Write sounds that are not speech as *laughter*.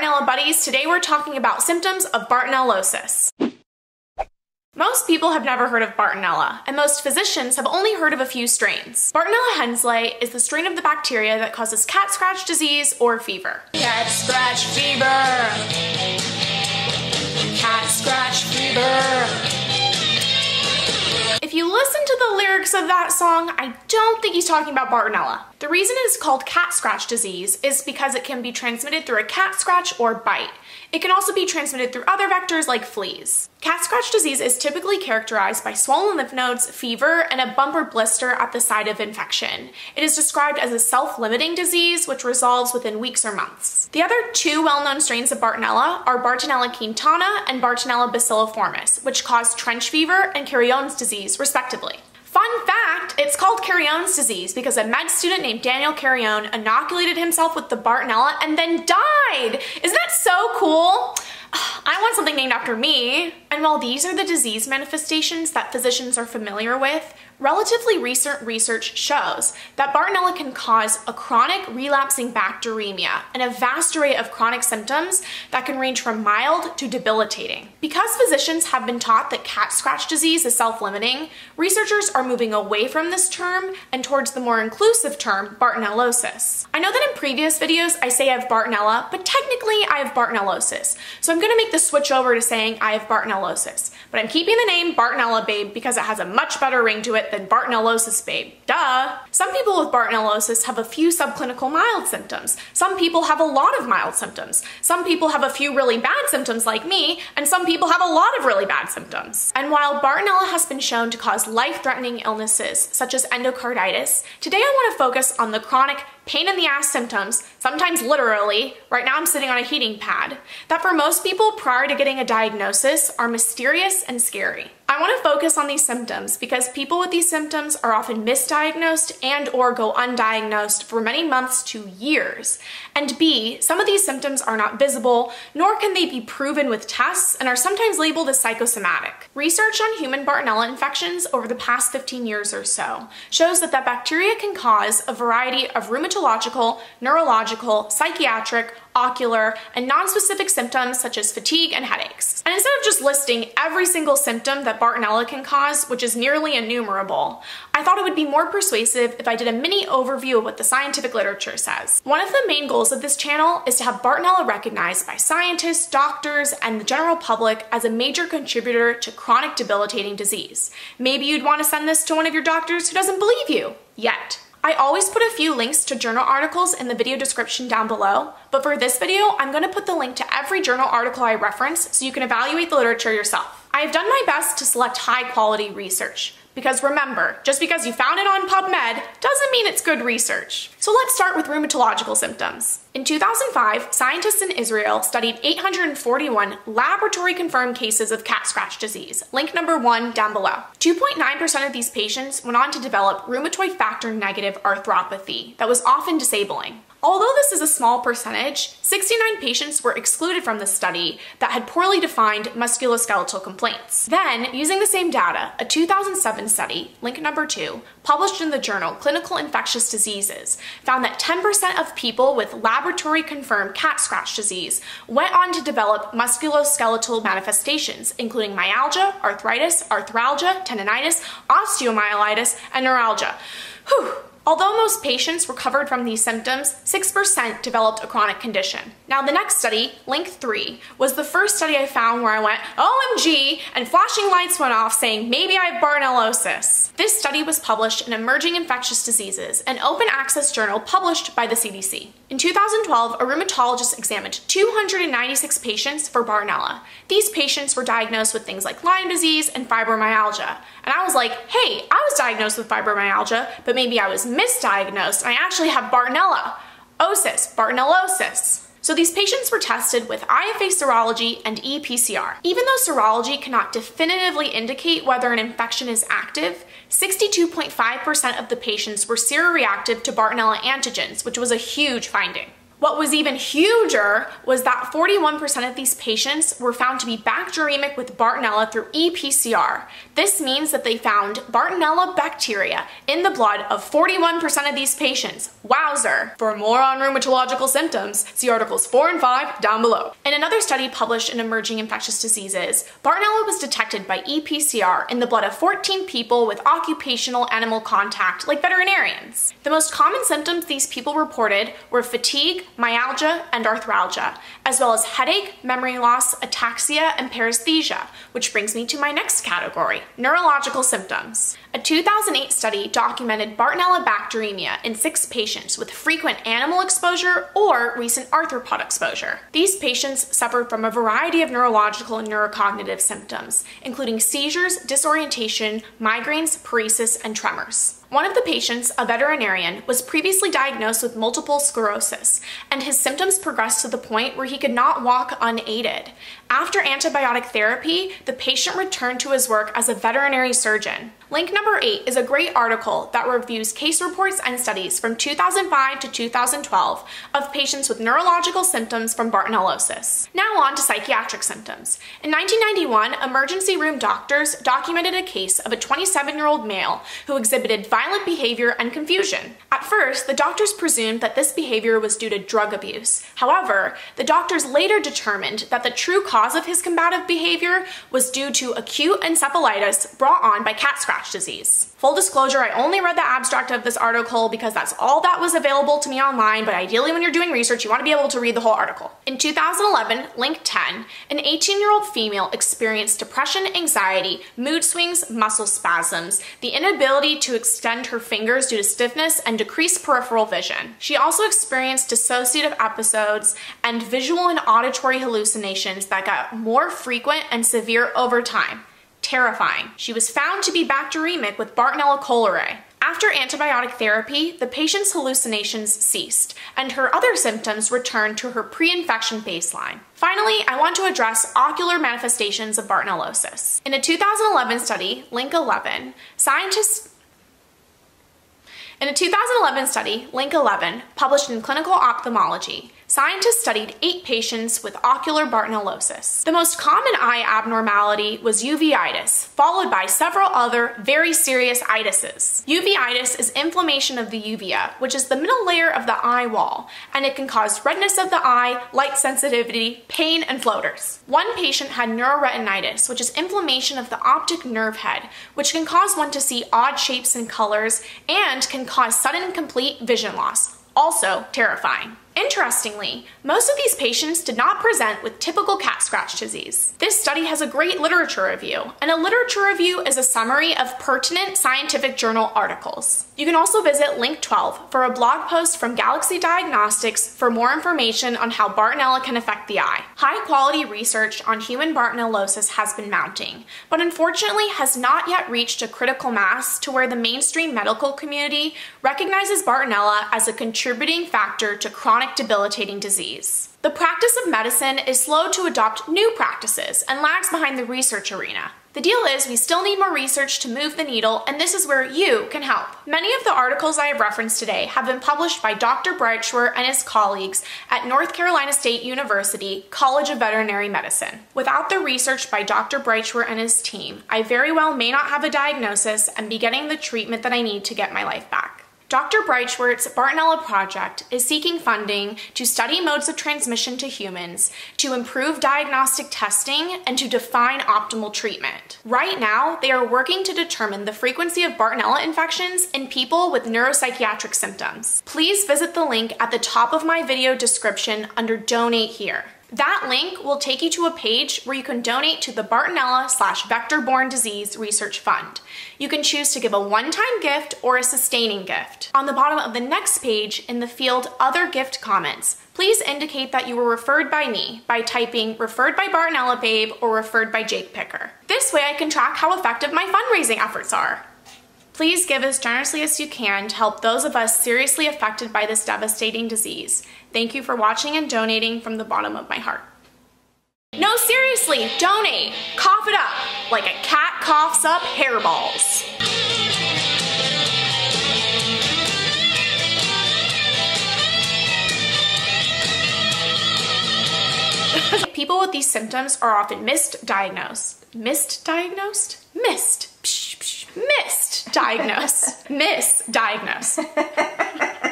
Bartonella buddies. Today we're talking about symptoms of Bartonellosis. Most people have never heard of Bartonella, and most physicians have only heard of a few strains. Bartonella henselae is the strain of the bacteria that causes cat scratch disease or fever. Cat scratch fever. Lyrics of that song, I don't think he's talking about Bartonella. The reason it is called cat scratch disease is because it can be transmitted through a cat scratch or bite. It can also be transmitted through other vectors like fleas. Cat scratch disease is typically characterized by swollen lymph nodes, fever, and a bump or blister at the site of infection. It is described as a self-limiting disease which resolves within weeks or months. The other two well-known strains of Bartonella are Bartonella quintana and Bartonella bacilliformis, which cause trench fever and Carrion's disease, respectively. Fun fact, it's called Carrion's disease because a med student named Daniel Carrion inoculated himself with the Bartonella and then died. Isn't that so cool? *sighs* I want something named after me. And while these are the disease manifestations that physicians are familiar with, relatively recent research shows that Bartonella can cause a chronic relapsing bacteremia and a vast array of chronic symptoms that can range from mild to debilitating. Because physicians have been taught that cat scratch disease is self-limiting, researchers are moving away from this term and towards the more inclusive term Bartonellosis. I know that in previous videos I say I have Bartonella, but technically I have Bartonellosis. So I'm gonna make the switch over to saying I have Bartonellosis. But I'm keeping the name Bartonella Babe because it has a much better ring to it than Bartonellosis babe. Duh! Some people with Bartonellosis have a few subclinical mild symptoms. Some people have a lot of mild symptoms. Some people have a few really bad symptoms like me, and some people have a lot of really bad symptoms. And while Bartonella has been shown to cause life-threatening illnesses such as endocarditis, today I want to focus on the chronic pain in the ass symptoms, sometimes literally, right now I'm sitting on a heating pad, that for most people prior to getting a diagnosis are mysterious and scary. I want to focus on these symptoms because people with these symptoms are often misdiagnosed and or go undiagnosed for many months to years. And B, some of these symptoms are not visible, nor can they be proven with tests and are sometimes labeled as psychosomatic. Research on human Bartonella infections over the past 15 years or so shows that that bacteria can cause a variety of rheumatological, neurological, psychiatric, ocular, and nonspecific symptoms such as fatigue and headaches. And instead of just listing every single symptom that Bartonella can cause, which is nearly innumerable, I thought it would be more persuasive if I did a mini overview of what the scientific literature says. One of the main goals of this channel is to have Bartonella recognized by scientists, doctors, and the general public as a major contributor to chronic debilitating disease. Maybe you'd want to send this to one of your doctors who doesn't believe you, yet. I always put a few links to journal articles in the video description down below, but for this video, I'm going to put the link to every journal article I reference so you can evaluate the literature yourself. I have done my best to select high quality research. Because remember, just because you found it on PubMed doesn't mean it's good research. So let's start with rheumatological symptoms. In 2005, scientists in Israel studied 841 laboratory confirmed cases of cat scratch disease, link number one down below. 2.9% of these patients went on to develop rheumatoid factor negative arthropathy that was often disabling. Although this is a small percentage, 69 patients were excluded from the study that had poorly defined musculoskeletal complaints. Then, using the same data, a 2007 study, link number two, published in the journal Clinical Infectious Diseases, found that 10% of people with laboratory confirmed cat scratch disease went on to develop musculoskeletal manifestations, including myalgia, arthritis, arthralgia, tendonitis, osteomyelitis, and neuralgia. Whew, Although most patients recovered from these symptoms, 6% developed a chronic condition. Now the next study, Link 3, was the first study I found where I went, OMG, and flashing lights went off saying maybe I have Bartonellosis. This study was published in Emerging Infectious Diseases, an open access journal published by the CDC. In 2012, a rheumatologist examined 296 patients for Bartonella. These patients were diagnosed with things like Lyme disease and fibromyalgia. And I was like, hey, I was diagnosed with fibromyalgia, but maybe I was misdiagnosed and I actually have Bartonella. Osis, Bartonellosis. So these patients were tested with IFA serology and ePCR. Even though serology cannot definitively indicate whether an infection is active, 62.5% of the patients were seroreactive to Bartonella antigens, which was a huge finding. What was even huger was that 41% of these patients were found to be bacteremic with Bartonella through ePCR. This means that they found Bartonella bacteria in the blood of 41% of these patients. Wowzer! For more on rheumatological symptoms, see articles 4 and 5 down below. In another study published in Emerging Infectious Diseases, Bartonella was detected by ePCR in the blood of 14 people with occupational animal contact, like veterinarians. The most common symptoms these people reported were fatigue, myalgia, and arthralgia, as well as headache, memory loss, ataxia, and paresthesia, which brings me to my next category, neurological symptoms. A 2008 study documented Bartonella bacteremia in six patients with frequent animal exposure or recent arthropod exposure. These patients suffered from a variety of neurological and neurocognitive symptoms, including seizures, disorientation, migraines, paresis, and tremors. One of the patients, a veterinarian, was previously diagnosed with multiple sclerosis, and his symptoms progressed to the point where he could not walk unaided. After antibiotic therapy, the patient returned to his work as a veterinary surgeon. Link number 8 is a great article that reviews case reports and studies from 2005 to 2012 of patients with neurological symptoms from Bartonellosis. Now on to psychiatric symptoms. In 1991, emergency room doctors documented a case of a 27-year-old male who exhibited violent behavior and confusion. At first, the doctors presumed that this behavior was due to drug abuse. However, the doctors later determined that the true cause of his combative behavior was due to acute encephalitis brought on by cat disease. Full disclosure, I only read the abstract of this article because that's all that was available to me online, but ideally when you're doing research, you want to be able to read the whole article. In 2011, link 10, an 18-year-old female experienced depression, anxiety, mood swings, muscle spasms, the inability to extend her fingers due to stiffness, and decreased peripheral vision. She also experienced dissociative episodes and visual and auditory hallucinations that got more frequent and severe over time terrifying. She was found to be bacteremic with Bartonella koehlerae. After antibiotic therapy, the patient's hallucinations ceased, and her other symptoms returned to her pre-infection baseline. Finally, I want to address ocular manifestations of Bartonellosis. In a 2011 study, Link 11, scientists in a 2011 study, Link 11, published in Clinical Ophthalmology, scientists studied eight patients with ocular Bartonellosis. The most common eye abnormality was uveitis, followed by several other very serious itises. Uveitis is inflammation of the uvea, which is the middle layer of the eye wall, and it can cause redness of the eye, light sensitivity, pain, and floaters. One patient had neuroretinitis, which is inflammation of the optic nerve head, which can cause one to see odd shapes and colors and can cause sudden complete vision loss, also terrifying. Interestingly, most of these patients did not present with typical cat scratch disease. This study has a great literature review, and a literature review is a summary of pertinent scientific journal articles. You can also visit link 12 for a blog post from Galaxy Diagnostics for more information on how Bartonella can affect the eye. High quality research on human Bartonellosis has been mounting, but unfortunately has not yet reached a critical mass to where the mainstream medical community recognizes Bartonella as a contributing factor to chronic chronic debilitating disease. The practice of medicine is slow to adopt new practices and lags behind the research arena. The deal is we still need more research to move the needle, and this is where you can help. Many of the articles I have referenced today have been published by Dr. Breitschwerdt and his colleagues at North Carolina State University College of Veterinary Medicine. Without the research by Dr. Breitschwerdt and his team, I very well may not have a diagnosis and be getting the treatment that I need to get my life back. Dr. Breitschwerdt's Bartonella project is seeking funding to study modes of transmission to humans, to improve diagnostic testing, and to define optimal treatment. Right now, they are working to determine the frequency of Bartonella infections in people with neuropsychiatric symptoms. Please visit the link at the top of my video description under Donate Here. That link will take you to a page where you can donate to the Bartonella slash vector-borne disease research fund. You can choose to give a one-time gift or a sustaining gift. On the bottom of the next page in the field other gift comments, please indicate that you were referred by me by typing referred by Bartonella Babe or referred by Jake Picker. This way I can track how effective my fundraising efforts are. Please give as generously as you can to help those of us seriously affected by this devastating disease. Thank you for watching and donating from the bottom of my heart. No, seriously, donate. Cough it up like a cat coughs up hairballs. *laughs* People with these symptoms are often misdiagnosed. Misdiagnosed? Missed. Psh, psh, missed. Diagnosed. *laughs* misdiagnosed. *laughs*